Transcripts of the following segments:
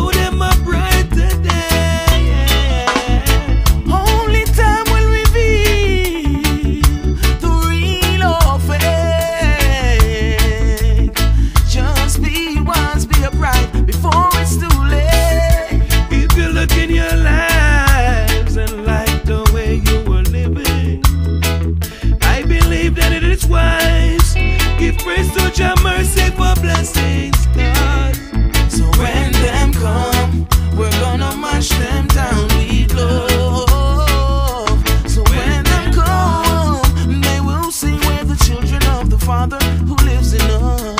load in my brain. Lives in us.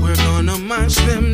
We're gonna mash them